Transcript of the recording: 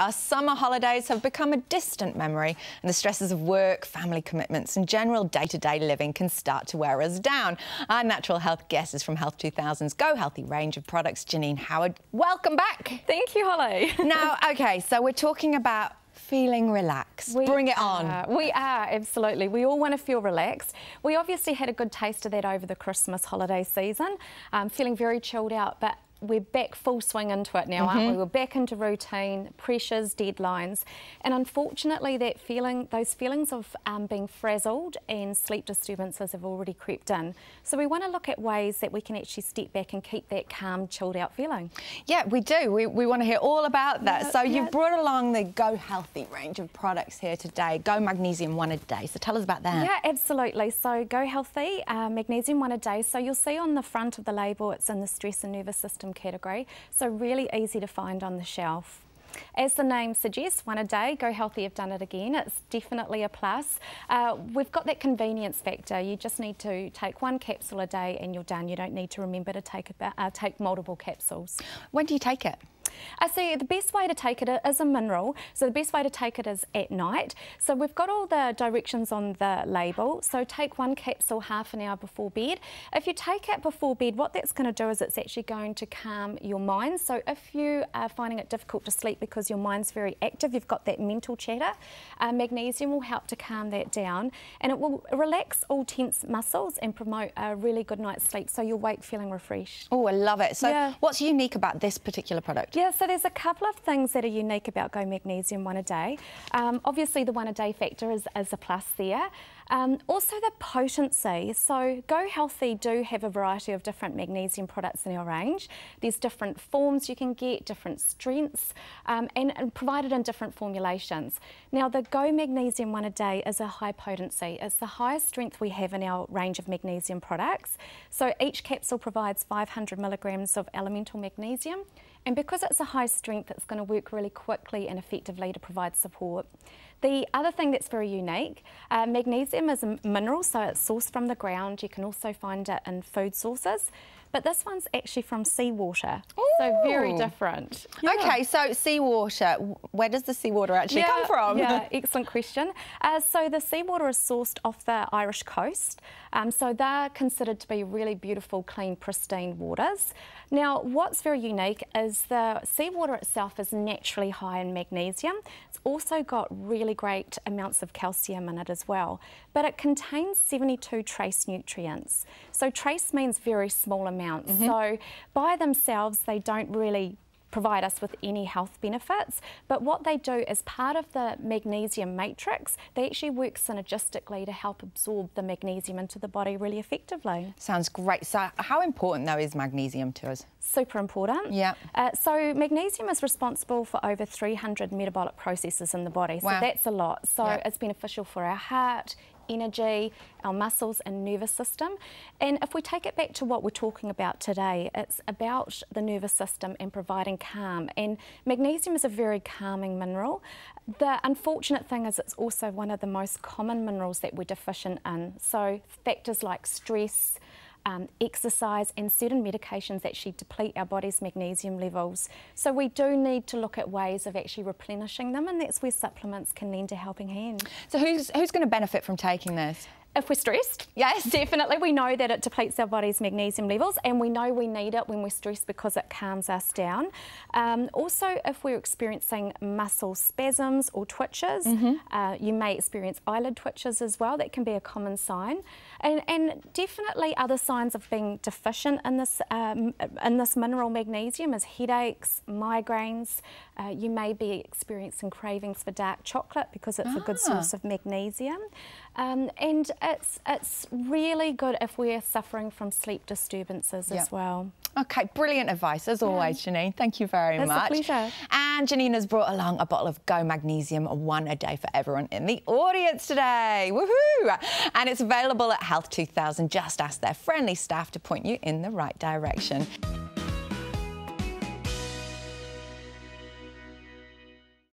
Our summer holidays have become a distant memory, and the stresses of work, family commitments, and general day to day living can start to wear us down. Our natural health guest is from Health 2000's Go Healthy range of products, Janeen Howard. Welcome back. Thank you, Holly. now, okay, so we're talking about feeling relaxed. We Bring it on. Are. We are, absolutely. We all want to feel relaxed. We obviously had a good taste of that over the Christmas holiday season, um, feeling very chilled out, but we're back full swing into it now, mm -hmm. aren't we? Mm-hmm. We're back into routine, pressures, deadlines, and unfortunately, that feeling, those feelings of um, being frazzled and sleep disturbances have already crept in. So we want to look at ways that we can actually step back and keep that calm, chilled out feeling. Yeah, we do. We, we want to hear all about that. Yeah, so yeah. you've brought along the Go Healthy range of products here today. Go Magnesium One a Day. So tell us about that. Yeah, absolutely. So Go Healthy, uh, Magnesium One a Day. So you'll see on the front of the label, it's in the stress and nervous system category, so really easy to find on the shelf. As the name suggests, one a day, Go Healthy have done it again. It's definitely a plus. Uh, we've got that convenience factor. You just need to take one capsule a day and you're done. You don't need to remember to take, about, uh, take multiple capsules. When do you take it? I see the best way to take it is a mineral. So the best way to take it is at night. So we've got all the directions on the label. So take one capsule half an hour before bed. If you take it before bed, what that's going to do is it's actually going to calm your mind. So if you are finding it difficult to sleep because your mind's very active, you've got that mental chatter, uh, magnesium will help to calm that down and it will relax all tense muscles and promote a really good night's sleep so you'll wake feeling refreshed. Oh, I love it. So yeah. what's unique about this particular product? Yeah, so there's a couple of things that are unique about Go Magnesium One A Day. Um, obviously, the one a day factor is, is a plus there. Um, also the potency. So Go Healthy do have a variety of different magnesium products in our range. There's different forms you can get, different strengths, um, and, and, provided in different formulations. Now the Go Magnesium One A Day is a high potency. It's the highest strength we have in our range of magnesium products. So each capsule provides 500 milligrams of elemental magnesium. And because it's a high strength, it's going to work really quickly and effectively to provide support. The other thing that's very unique, uh, magnesium is a mineral, so it's sourced from the ground. You can also find it in food sources. But this one's actually from seawater, so very different. Yeah. Okay, so seawater, where does the seawater actually yeah, come from? Yeah, excellent question. Uh, so the seawater is sourced off the Irish coast, um, so they're considered to be really beautiful, clean, pristine waters. Now, what's very unique is the seawater itself is naturally high in magnesium. It's also got really great amounts of calcium in it as well, but it contains 72 trace nutrients. So trace means very small amounts amounts. Mm -hmm. So by themselves, they don't really provide us with any health benefits. But what they do as part of the magnesium matrix, they actually work synergistically to help absorb the magnesium into the body really effectively. Sounds great. So how important though is magnesium to us? Super important. Yeah. Uh, so magnesium is responsible for over 300 metabolic processes in the body. So wow. that's a lot. So yeah. it's beneficial for our heart, energy, our muscles and nervous system. And if we take it back to what we're talking about today, it's about the nervous system and providing calm. And magnesium is a very calming mineral. The unfortunate thing is it's also one of the most common minerals that we're deficient in. So factors like stress, um, exercise and certain medications actually deplete our body's magnesium levels. So we do need to look at ways of actually replenishing them and that's where supplements can lend a helping hand. So who's, who's going to benefit from taking this? If we're stressed, yes, definitely. We know that it depletes our body's magnesium levels and we know we need it when we're stressed because it calms us down. Um, also, if we're experiencing muscle spasms or twitches, mm -hmm. uh, you may experience eyelid twitches as well. That can be a common sign. And, and definitely other signs of being deficient in this, um, in this mineral magnesium is headaches, migraines. Uh, you may be experiencing cravings for dark chocolate because it's ah. a good ah. source of magnesium. Um, and it's, it's really good if we're suffering from sleep disturbances yep. as well. Okay, brilliant advice as always, yeah. Janeen. Thank you very much. It's a pleasure. And Janeen has brought along a bottle of Go Magnesium, one a day for everyone in the audience today. Woohoo! And it's available at Health 2000. Just ask their friendly staff to point you in the right direction.